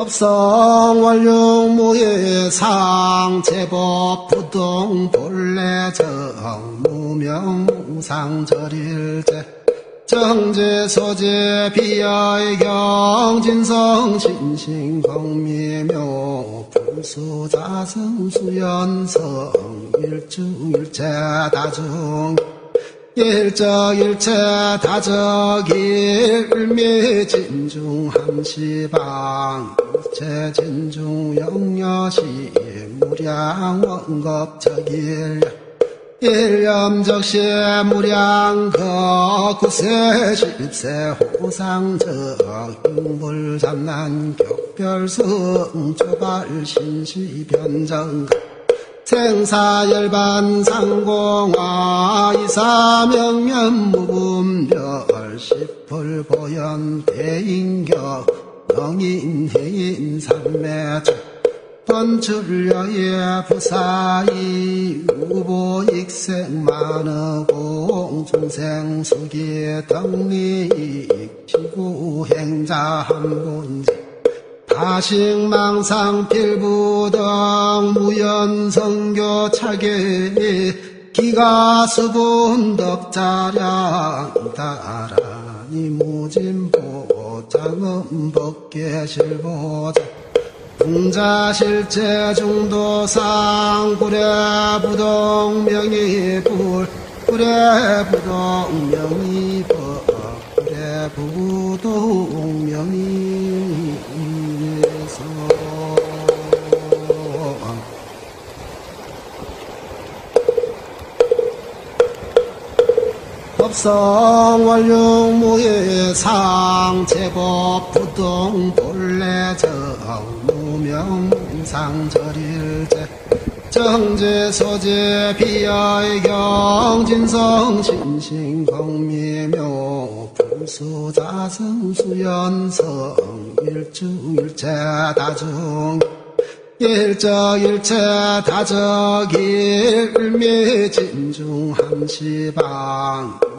법성 원룡무예 상 제법 부동 본래정 무명 무상 절일제. 정제 소재 비여의 경진성 신신공미묘 불수자성 수연성 일주일체 다중 일적일체 다적일미 진중함시방 일체 진중 영여시 무량 원겁적일 일념적시 무량 거구세 십세 호상적 흉불잡난 격별성 조발 신시변정 생사열반 상공화 이사명면 무분별 십불보연 대인격 영인 해인 삼매적 번출려의 부사이 우보익생 만어공 중생수기 덕리익 지구행자 한본제 다식망상 필부덕 무연성교 차계 기가수분 덕자량 다라니 무진보 장엄법계 실보자 공자실제 중도상 구례부동 명의불 구례부동 명의법 법성 원룡무예 상 제법 부동 본래정 무명상 절일제 정제 소재 비여의 경 진성 신신공미묘 불수자성 수연성 일주일체 다중 일적일체 다적일미 진중함시방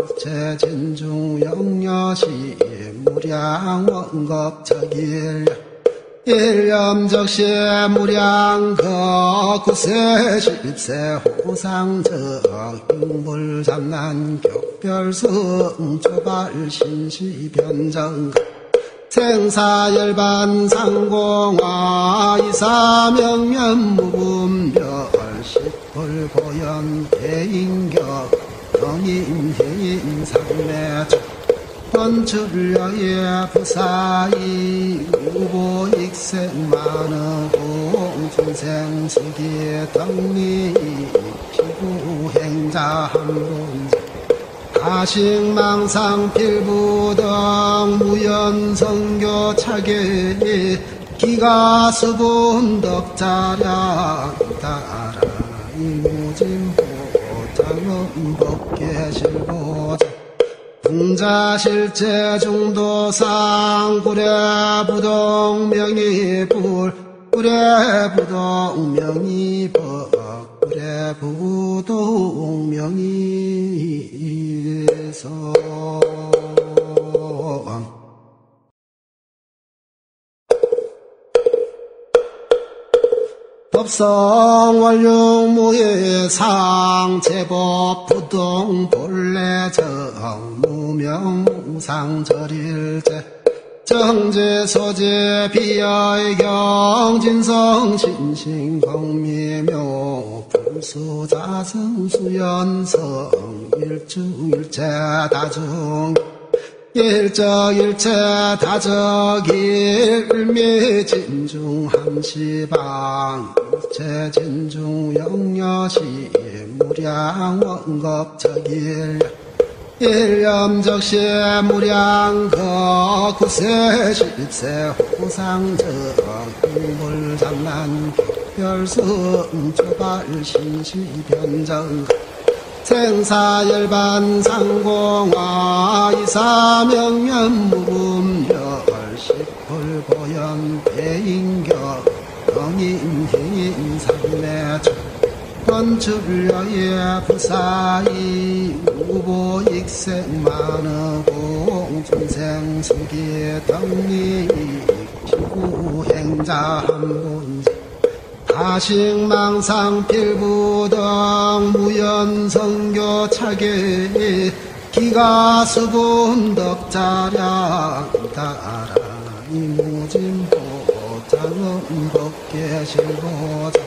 일체 진중 영여시 무량 원겁적일 일념적시 무량 거구세 십세 호상적 흉불잡난 격별성 조발 신시변정. 생사열반 상공화 이사명면 무분별 십불보연 대인격 영인해인 삼매적 번출려의 부사이 우보익생 만어공 중생수기 덕리 피구행자 한본제 다식망상 필부덕 무연성교 차계 기가수분 덕자량 다라이 무진보 장엄 법계 실보자 공자실제 중도상 구례 부동 명의불 구례 부동 명의법 구례 부동 명의서 법성 원룡무예상 제법 부동 본래 정 무명 무상 절일제 정제 소재 비여의 경진성 신신공미묘 불수자성 수연성 일주일체 다중 일적일체 다적일미 진중함시방 일체 진중 영여시 무량 원겁적일. 일념적시 무량 거 구세 십세 호상적 흉불장난 격별성 조발 신시변정 생사 열반 상공화 이사명면 무분별 십불보연 대인격 영인해인 삼매적 번출려의 부사이 우보 익생 만어공 중생 수기 덕리 피구행 행자 한분 다식망상 필부덕 무연성교 차계 기가 수분 덕자량 따라 이 무진보 장음법계 실보자.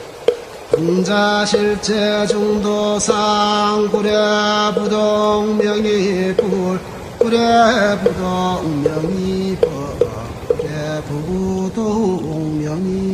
공자실제 중도상 구례부동 명의불 구례부동 명의법 구례부동 명의